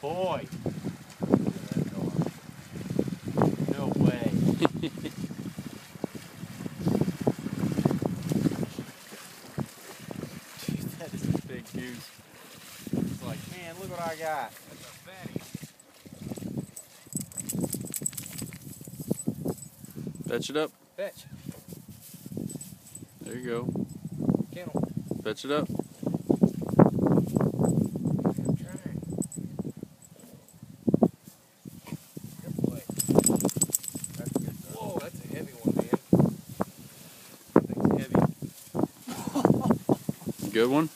boy. No way. Jeez, that is a big goose. It's like, man, look what I got. That's a fatty. Fetch it up. Fetch. There you go. Kennel. Fetch it up. I'm trying. Good boy. That's good. Whoa, that's a heavy one, man. That thing's heavy. Good one.